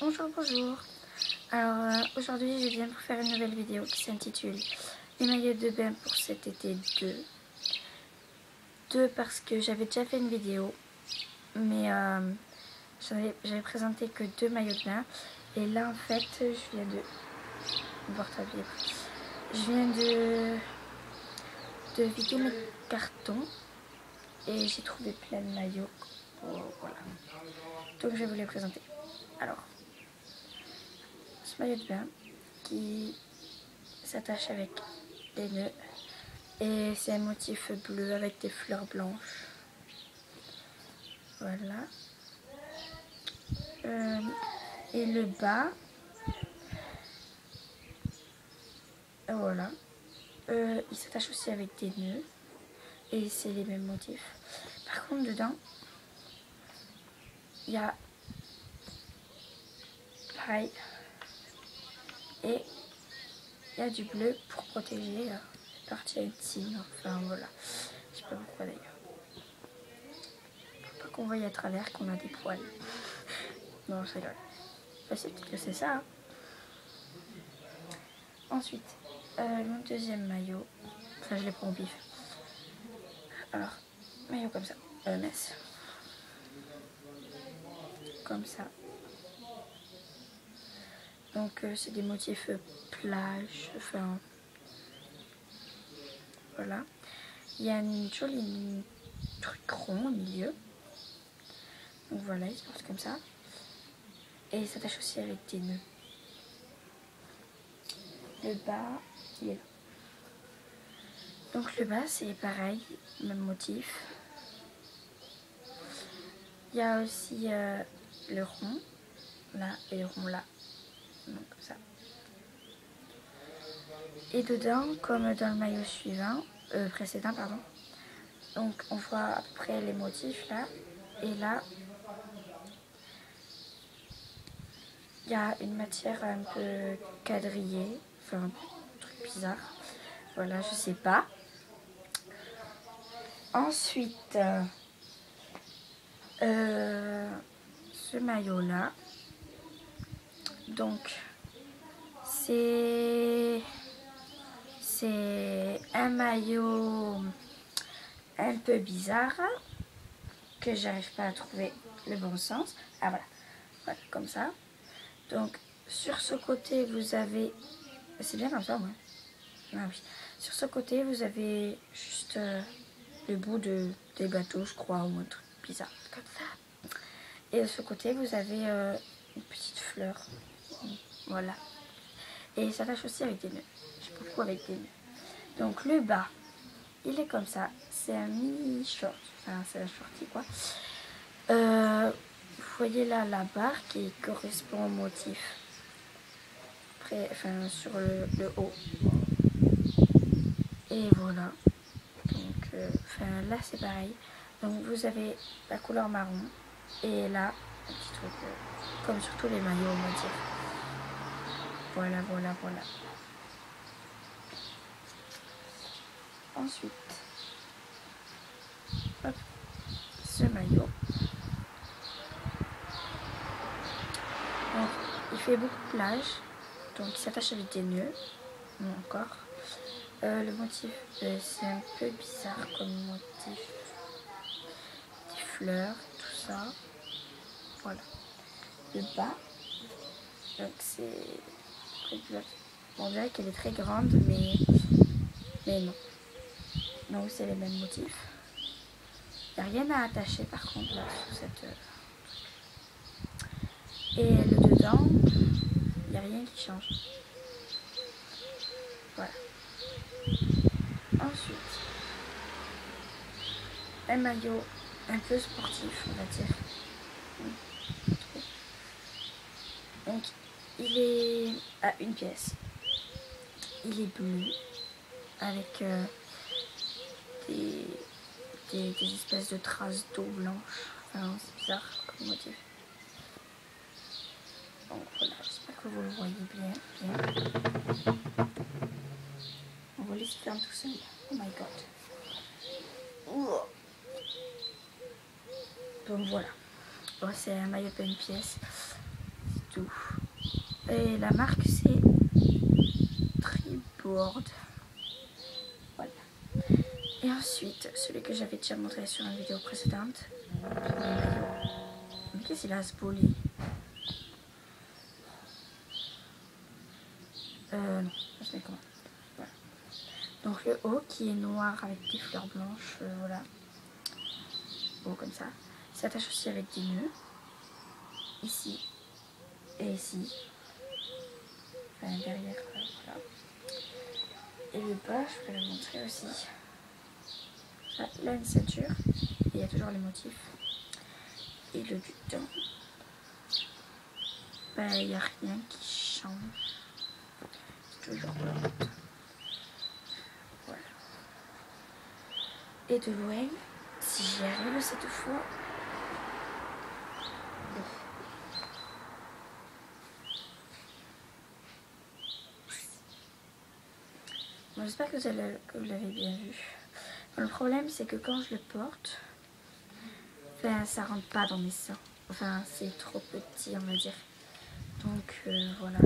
Bonjour, bonjour. Alors euh, aujourd'hui je viens pour faire une nouvelle vidéo qui s'intitule Les maillots de bain pour cet été 2. 2 parce que j'avais déjà fait une vidéo, mais euh, j'avais présenté que deux maillots de bain. Et là en fait je viens de... Je viens de... de vider mes cartons et j'ai trouvé plein de maillots. voilà. Donc je vais vous les présenter. Alors, maillot de bain qui s'attache avec des nœuds et c'est un motif bleu avec des fleurs blanches. Voilà. Euh, et le bas, voilà. Euh, il s'attache aussi avec des nœuds et c'est les mêmes motifs. Par contre, dedans, il y a pareil et il y a du bleu pour protéger la partie intime. Enfin voilà. Je sais pas pourquoi d'ailleurs. Faut pas qu'on voie à travers qu'on a des poils. non, c'est rigole. c'est peut-être que c'est ça. Hein. Ensuite, euh, mon deuxième maillot. Enfin, je l'ai pris en bif. Alors, maillot comme ça. Euh, Comme ça. Donc euh, c'est des motifs euh, plage, enfin voilà. Il y a une jolie truc rond au milieu. Donc voilà, il se porte comme ça. Et il s'attache aussi avec des nœuds. Le bas, il est là. Donc le bas, c'est pareil, même motif. Il y a aussi euh, le rond, là, et le rond là Et dedans, comme dans le maillot suivant, euh, précédent, pardon, donc on voit à peu près les motifs là. Et là, il y a une matière un peu quadrillée, enfin un truc bizarre. Voilà, je sais pas. Ensuite, euh, ce maillot là, donc, c'est c'est un maillot un peu bizarre que j'arrive pas à trouver le bon sens. Ah voilà, voilà comme ça. Donc, sur ce côté, vous avez... C'est bien comme ça, moi. Ah oui. Sur ce côté, vous avez juste euh, le bout de, des bateaux, je crois, ou un truc bizarre, comme ça. Et de ce côté, vous avez euh, une petite fleur. Voilà. Et ça s'attache aussi avec des nœuds. Je pas pourquoi avec des nœuds. Donc le bas, il est comme ça. C'est un mini short. Enfin, c'est un shorty quoi? Euh, vous voyez là la barre qui correspond au motif. Après, enfin, sur le, haut. Et voilà. Donc, euh, enfin, là c'est pareil. Donc vous avez la couleur marron. Et là, un petit truc, euh, comme sur tous les maillots, va dire. Voilà, voilà, voilà. Ensuite, hop, ce maillot. Il fait beaucoup de plage. Donc, il s'attache avec des nœuds. Non, encore. Euh, le motif, euh, c'est un peu bizarre comme motif. Des fleurs, tout ça. Voilà. Le bas. Donc, c'est on dirait qu'elle est très grande, mais, mais non. Non, c'est les mêmes motifs. Il n'y a rien à attacher par contre là sur cette... Euh, Et le dedans, il n'y a rien qui change. Voilà. Ensuite, un maillot un peu sportif, on va dire. Donc, il est à une pièce. Il est bleu avec euh, des, des, espèces de traces d'eau blanche. C'est bizarre comme motif. Donc voilà, j'espère que vous le voyez bien. On va laisser faire tout seul. Oh my god. Donc voilà. c'est un maillot de une pièce tout. Et la marque c'est Triboard. Voilà. Et ensuite, celui que j'avais déjà montré sur une vidéo précédente. Mais qu'est-ce qu'il a ce bolé Euh. Donc le haut qui est noir avec des fleurs blanches, euh, voilà. Beau comme ça. S'attache aussi avec des nœuds. Ici et ici. Derrière. Et le bas, je peux le montrer aussi. Là, une ceinture. Il y a toujours les motifs. Et le dedans. Ben, il n'y a rien qui change toujours Voilà. Et de loin, si j'y arrive cette fois, J'espère que vous l'avez bien vu. le problème, c'est que quand je le porte, ben, ça rentre pas dans mes seins. Enfin, c'est trop petit, on va dire. Donc, euh, voilà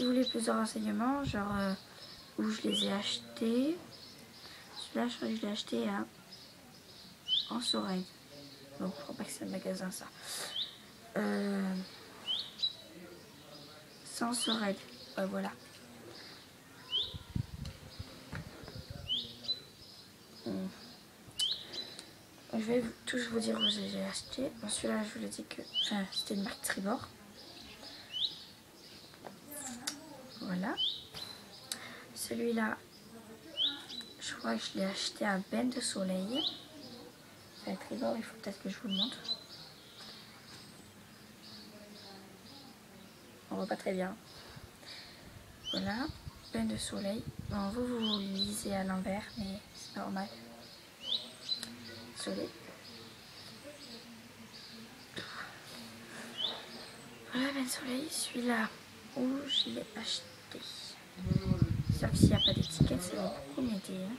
si vous voulez plus de renseignements, genre euh, où je les ai achetés, celui-là je crois que je l'ai acheté à en Soreille. Donc je crois pas que c'est un magasin ça. Euh, sans Soreille. voilà. Hmm. Je vais tous vous dire où j'ai acheté. celui-là, je vous l'ai dit que c'était une marque Tribord. Voilà. Celui-là, je crois que je l'ai acheté à Ben de Soleil. Beau, il faut peut-être que je vous le montre. On voit pas très bien. Voilà, Ben de Soleil. Bon, vous, vous lisez à l'envers, mais c'est normal. Soleil. Voilà Ben Soleil, celui-là où je l'ai acheté. Sauf s'il n'y a pas d'étiquette, va beaucoup m'aider. Hein.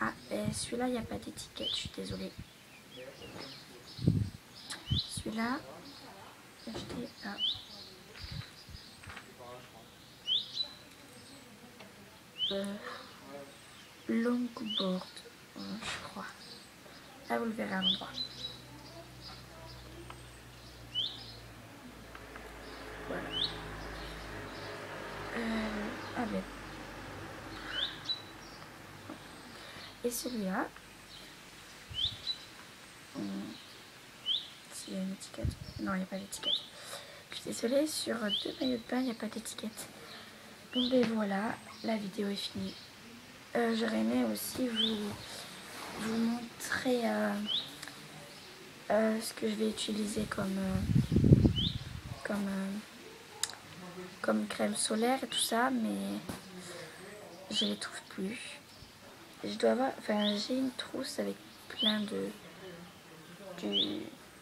Ah, celui-là, il n'y a pas d'étiquette, je suis désolée. Celui-là, acheté à... Euh, longboard, je crois. Là, vous le verrez à l'endroit. Et celui-là, s'il y a une étiquette, non, il n'y a pas d'étiquette. Je suis désolée, sur deux maillots de bain, il n'y a pas d'étiquette. Donc ben voilà, la vidéo est finie. Euh, j'aurais aimé aussi vous, vous montrer euh, euh, ce que je vais utiliser comme, comme, comme crème solaire et tout ça, mais je les trouve plus je dois avoir, enfin j'ai une trousse avec plein de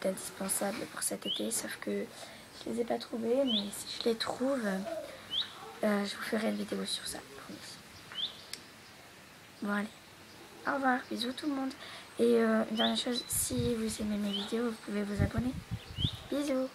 d'indispensables pour cet été, sauf que je les ai pas trouvés, mais si je les trouve, euh, je vous ferai une vidéo sur ça. Bon allez, au revoir, bisous tout le monde. Et euh, une dernière chose, si vous aimez mes vidéos, vous pouvez vous abonner. Bisous